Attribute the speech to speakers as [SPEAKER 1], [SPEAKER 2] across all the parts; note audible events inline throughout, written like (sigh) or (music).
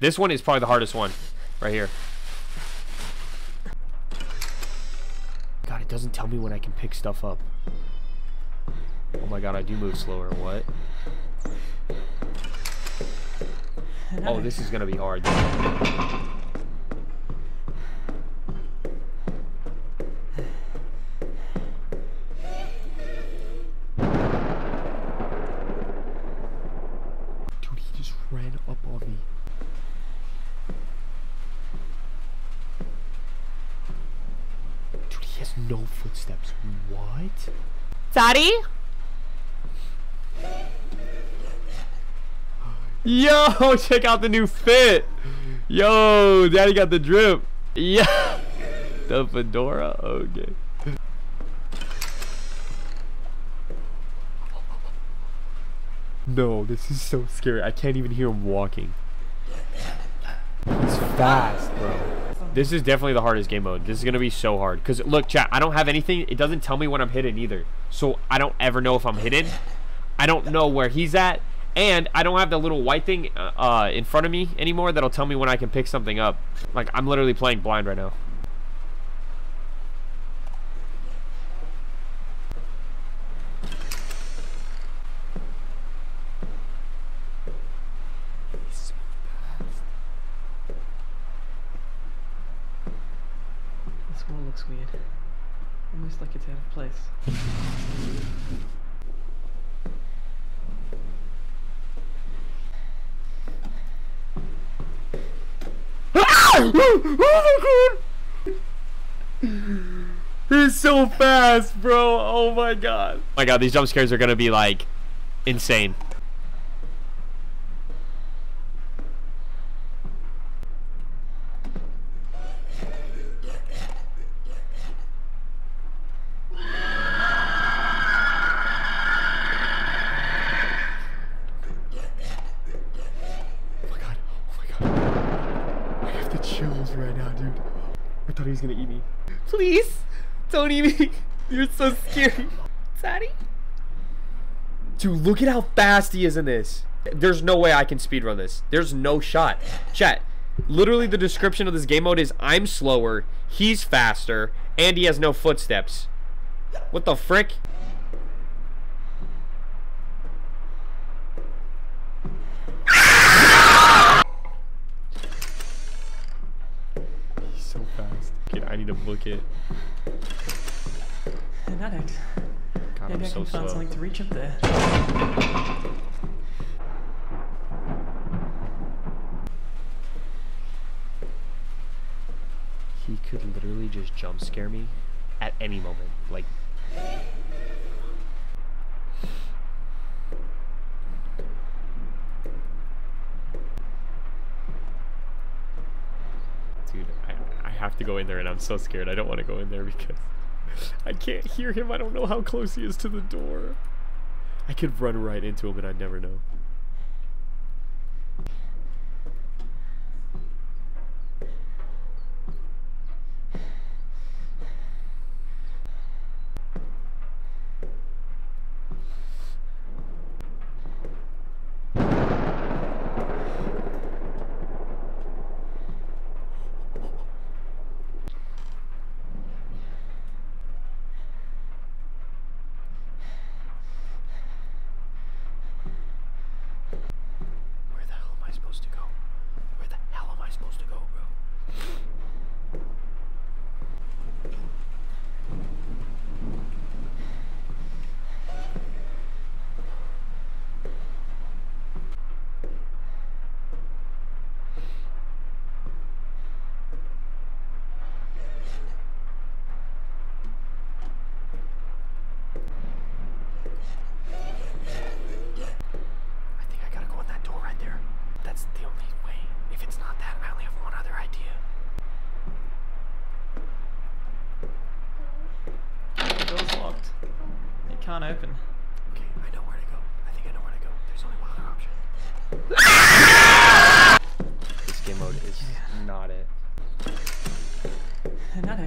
[SPEAKER 1] This one is probably the hardest one. Right here. God, it doesn't tell me when I can pick stuff up. Oh my god, I do move slower. What? Oh, this is gonna be hard.
[SPEAKER 2] Daddy?
[SPEAKER 1] Yo, (laughs) check out the new fit. Yo, daddy got the drip. Yeah. (laughs) The fedora? Okay. No, this is so scary. I can't even hear him walking. He's fast, bro. This is definitely the hardest game mode. This is going to be so hard. Because, look, chat, I don't have anything. It doesn't tell me when I'm hidden either. So, I don't ever know if I'm hidden. I don't know where he's at. And I don't have the little white thing uh, uh, in front of me anymore that'll tell me when I can pick something up. Like, I'm literally playing blind right now.
[SPEAKER 3] This wall looks weird. Almost like it's out of place.
[SPEAKER 1] oh my god! He's so fast, bro. Oh my god. Oh my god, these jump scares are gonna be like insane. Oh my god. Oh my god. I have the chills right now, dude. I thought he was gonna eat me. Please, don't eat me. You're so scary.
[SPEAKER 2] Daddy?
[SPEAKER 1] Dude, look at how fast he is in this. There's no way I can speedrun this. There's no shot. Chat, literally the description of this game mode is I'm slower, he's faster, and he has no footsteps. What the frick? To book it.
[SPEAKER 3] An addict.
[SPEAKER 1] God,
[SPEAKER 3] Maybe
[SPEAKER 1] I'm
[SPEAKER 3] I
[SPEAKER 1] so
[SPEAKER 3] can find
[SPEAKER 1] slow.
[SPEAKER 3] something to reach up there.
[SPEAKER 1] He could literally just jump scare me at any moment. Like, dude, I, I have to go in there and I'm so scared. I don't want to go in there because I can't hear him. I don't know how close he is to the door. I could run right into him and I'd never know.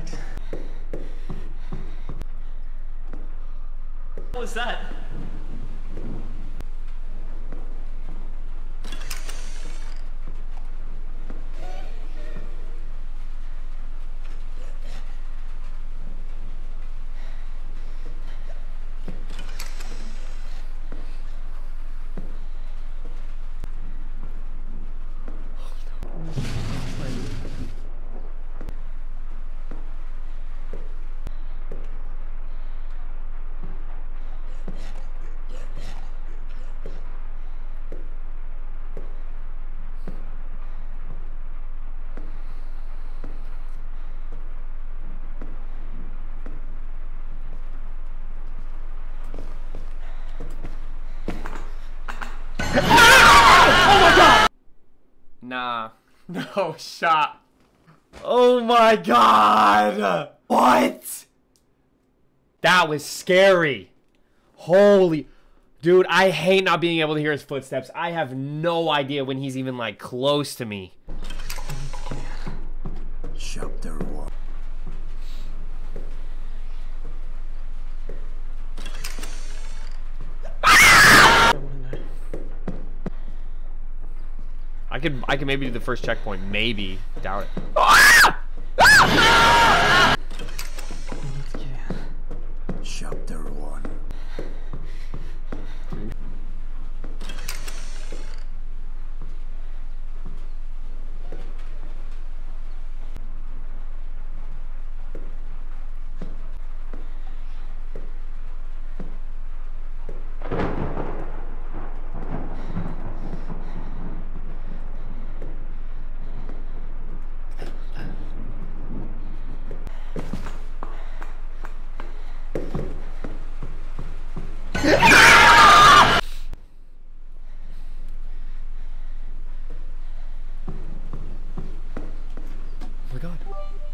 [SPEAKER 3] Addict. What was that?
[SPEAKER 1] Nah. (laughs) No shot. Oh my god! What? That was scary. Holy. Dude, I hate not being able to hear his footsteps. I have no idea when he's even like close to me.
[SPEAKER 2] Chapter 1.
[SPEAKER 3] I
[SPEAKER 1] could I could maybe do the first checkpoint. Maybe. Doubt it.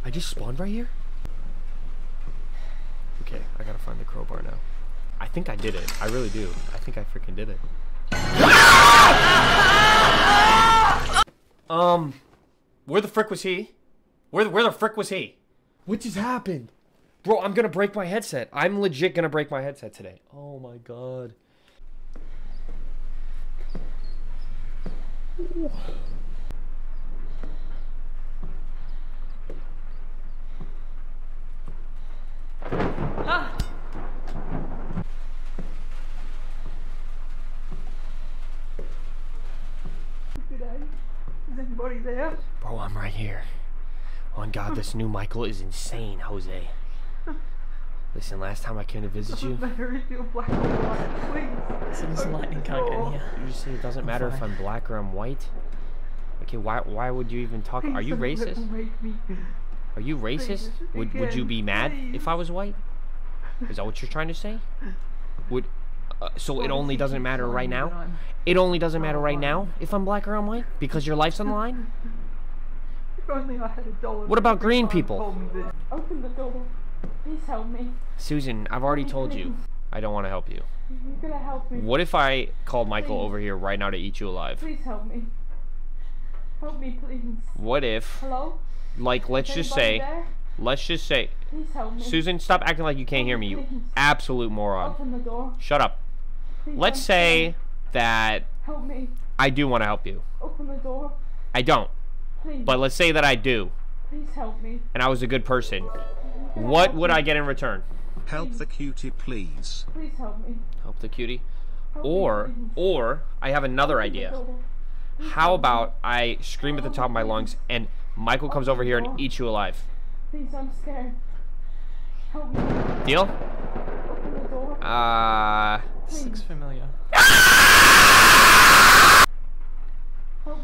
[SPEAKER 1] I just spawned right here? Okay, I gotta find the crowbar now. I think I did it. I really do. I think I freaking did it. um, where the frick was he? Where the, where the frick was he? What just happened? Bro, I'm gonna break my headset. I'm legit gonna break my headset today. Oh my god.
[SPEAKER 3] Ah! Is anybody there?
[SPEAKER 1] Bro, I'm right here. Oh my god, this new Michael is insane, Jose. Listen, last time I came to visit you,
[SPEAKER 3] Better if you're black or white, please. So this lightning can't get in here.
[SPEAKER 1] you just say it doesn't matter if. I'm black or I'm white. Okay, why why would you even talk? Are you racist? Are you racist? Would would you be mad if I was white? Is that what you're trying to say? Would uh, so it only
[SPEAKER 3] does he
[SPEAKER 1] doesn't matter right now? It only doesn't matter right now if I'm black or I'm white because your life's on the line. (laughs)
[SPEAKER 3] If only I had a dollar.
[SPEAKER 1] What about green people?
[SPEAKER 3] told me this.
[SPEAKER 4] Open the door. Please help me.
[SPEAKER 1] Susan, I've already told you I don't want to help you.
[SPEAKER 4] You're gonna help me.
[SPEAKER 1] What if I called Michael
[SPEAKER 4] Please.
[SPEAKER 1] over here right now to eat you alive?
[SPEAKER 4] Please help me. Help me, please.
[SPEAKER 1] What if,
[SPEAKER 4] Hello?
[SPEAKER 1] like, let's
[SPEAKER 4] Is
[SPEAKER 1] just say,
[SPEAKER 4] there?
[SPEAKER 1] let's just say,
[SPEAKER 4] Please help me.
[SPEAKER 1] Susan, stop acting like you can't hear me, you
[SPEAKER 4] Please.
[SPEAKER 1] absolute moron.
[SPEAKER 4] Open the door.
[SPEAKER 1] Shut up.
[SPEAKER 4] Please,
[SPEAKER 1] Let's say
[SPEAKER 4] scared.
[SPEAKER 1] that
[SPEAKER 4] Help me.
[SPEAKER 1] I do want to help you.
[SPEAKER 4] Open the door.
[SPEAKER 1] I don't,
[SPEAKER 4] Please.
[SPEAKER 1] but let's say that I do,
[SPEAKER 4] Please help me.
[SPEAKER 1] and I was a good person. What would I get in return?
[SPEAKER 2] Help the cutie, please.
[SPEAKER 4] Please help me.
[SPEAKER 1] Help the cutie.
[SPEAKER 4] Help
[SPEAKER 1] Or,
[SPEAKER 4] please.
[SPEAKER 1] or I have another
[SPEAKER 4] Open
[SPEAKER 1] idea. How about I scream at the top of my lungs and Michael comes over here and eats you alive?
[SPEAKER 4] Please, I'm scared. Help me.
[SPEAKER 1] Deal?
[SPEAKER 4] Open the door.
[SPEAKER 1] Uh,
[SPEAKER 3] This looks familiar.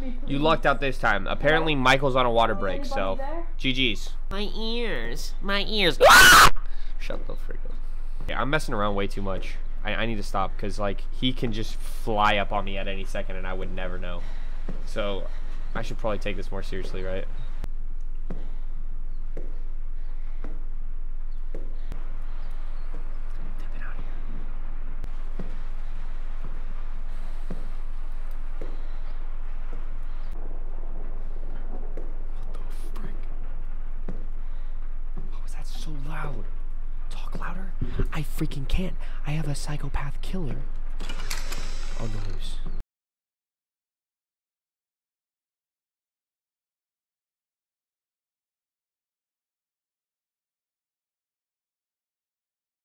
[SPEAKER 4] Me,
[SPEAKER 1] you lucked out this time. Apparently Michael's on a water break, so
[SPEAKER 4] there?
[SPEAKER 1] GG's.
[SPEAKER 5] My ears. My ears. (laughs)
[SPEAKER 1] Shut the frick up. Yeah, I'm messing around way too much. I, I need to stop because like he can just fly up on me at any second and I would never know. So I should probably take this more seriously, right? Get out of here. What the frick? Oh, is that so loud? Talk louder? I freaking can't. I have a psychopath killer on the loose.